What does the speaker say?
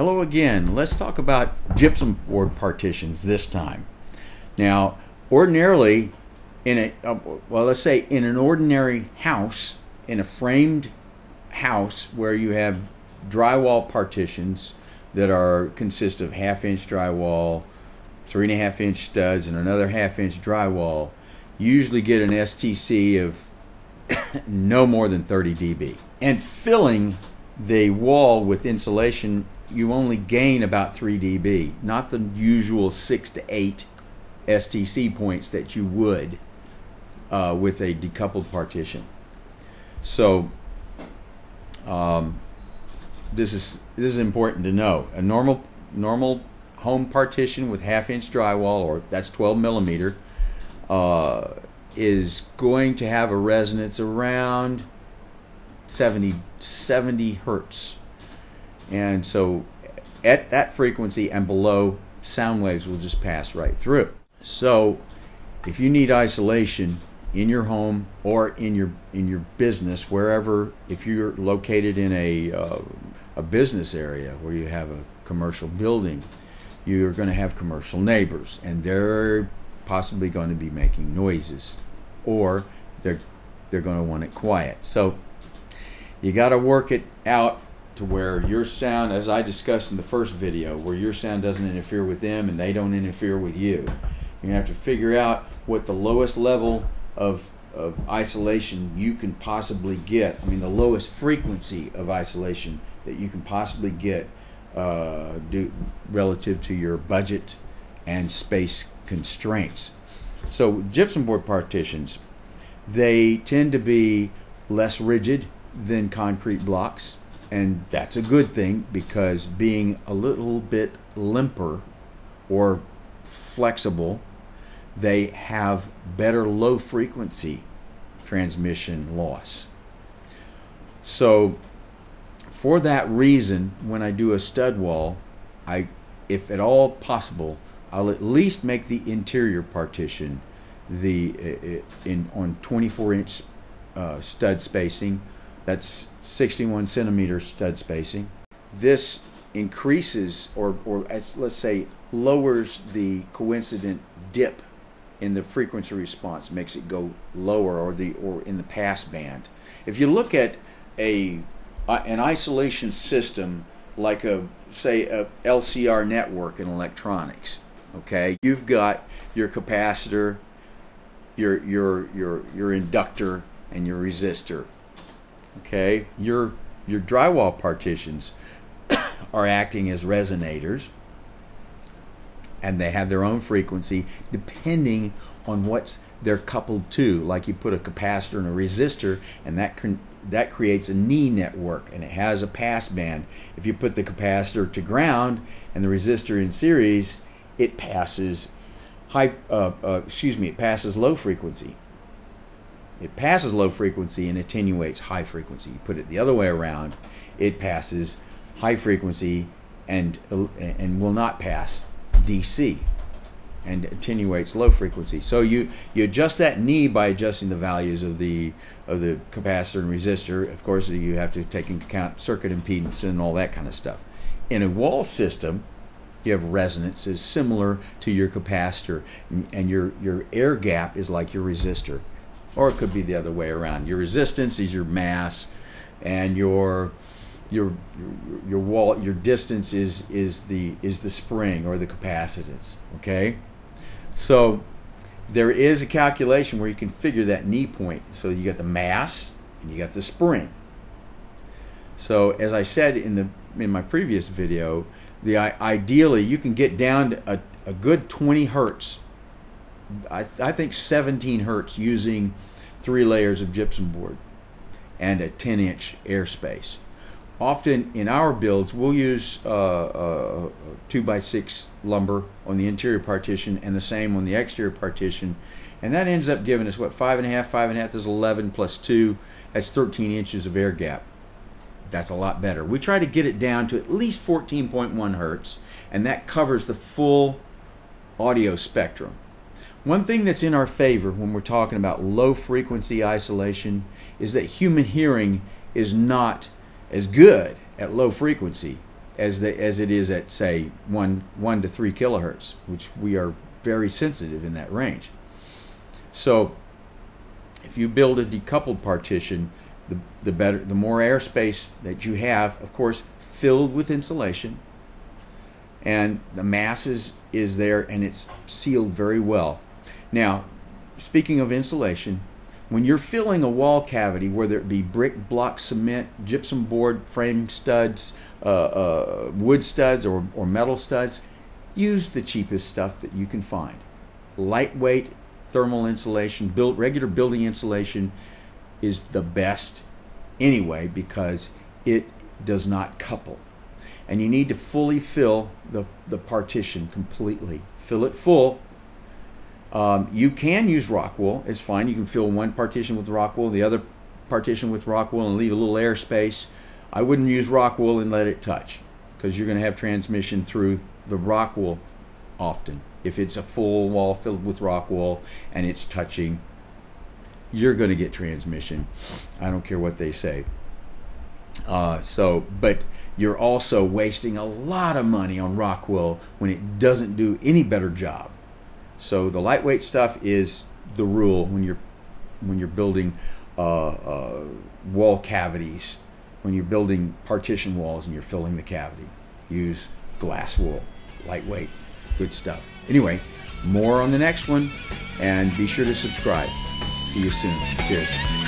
So again, let's talk about gypsum board partitions this time. Now, ordinarily, in a uh, well, let's say in an ordinary house, in a framed house where you have drywall partitions that are consist of half inch drywall, three and a half inch studs, and another half inch drywall, you usually get an STC of no more than 30 dB. And filling the wall with insulation, you only gain about 3 dB, not the usual 6 to 8 STC points that you would uh, with a decoupled partition. So um, this is this is important to know. A normal normal home partition with half inch drywall, or that's 12 millimeter, uh, is going to have a resonance around 70 70 hertz, and so at that frequency and below, sound waves will just pass right through. So if you need isolation in your home or in your in your business wherever if you're located in a uh, a business area where you have a commercial building you're going to have commercial neighbors and they're possibly going to be making noises or they're they're going to want it quiet so you got to work it out to where your sound as I discussed in the first video where your sound doesn't interfere with them and they don't interfere with you you have to figure out what the lowest level of, of isolation you can possibly get. I mean, the lowest frequency of isolation that you can possibly get uh, do, relative to your budget and space constraints. So, gypsum board partitions, they tend to be less rigid than concrete blocks, and that's a good thing because being a little bit limper or flexible they have better low frequency transmission loss. So, for that reason, when I do a stud wall, I, if at all possible, I'll at least make the interior partition the in on 24 inch uh, stud spacing. That's 61 centimeter stud spacing. This increases or or let's say lowers the coincident dip in the frequency response makes it go lower or the or in the pass band. If you look at a an isolation system like a say a LCR network in electronics, okay? You've got your capacitor, your your your your inductor and your resistor. Okay? Your your drywall partitions are acting as resonators and they have their own frequency depending on what's they're coupled to. Like you put a capacitor and a resistor, and that that creates a knee network, and it has a pass band. If you put the capacitor to ground and the resistor in series, it passes high. Uh, uh, excuse me, it passes low frequency. It passes low frequency and attenuates high frequency. You put it the other way around, it passes high frequency and and will not pass DC and attenuates low frequency. So you, you adjust that knee by adjusting the values of the of the capacitor and resistor. Of course, you have to take into account circuit impedance and all that kind of stuff. In a wall system, you have resonances similar to your capacitor, and your your air gap is like your resistor, or it could be the other way around. Your resistance is your mass, and your your your wall your distance is is the is the spring or the capacitance okay? So there is a calculation where you can figure that knee point. So you got the mass and you got the spring. So as i said in the in my previous video the ideally you can get down to a, a good 20 hertz I, I think 17 hertz using three layers of gypsum board and a 10 inch airspace. Often in our builds we'll use uh, uh, 2x6 lumber on the interior partition and the same on the exterior partition. And that ends up giving us what five and a half five and a half is 11 plus two that's 13 inches of air gap. That's a lot better. We try to get it down to at least 14.1 hertz and that covers the full audio spectrum one thing that's in our favor when we're talking about low frequency isolation is that human hearing is not as good at low frequency as the as it is at say one one to three kilohertz, which we are very sensitive in that range. So if you build a decoupled partition, the, the better the more airspace that you have, of course, filled with insulation, and the mass is, is there and it's sealed very well. Now, speaking of insulation, when you're filling a wall cavity, whether it be brick, block, cement, gypsum board, frame studs, uh, uh, wood studs, or, or metal studs, use the cheapest stuff that you can find. Lightweight thermal insulation, regular building insulation is the best anyway because it does not couple. And you need to fully fill the, the partition completely. Fill it full. Um, you can use rock wool. It's fine. You can fill one partition with rock wool, the other partition with rock wool, and leave a little air space. I wouldn't use rock wool and let it touch because you're going to have transmission through the rock wool often. If it's a full wall filled with rock wool and it's touching, you're going to get transmission. I don't care what they say. Uh, so, but you're also wasting a lot of money on rock wool when it doesn't do any better job. So the lightweight stuff is the rule when you're when you're building uh, uh, wall cavities, when you're building partition walls and you're filling the cavity. Use glass wool, lightweight, good stuff. Anyway, more on the next one, and be sure to subscribe. See you soon. Cheers.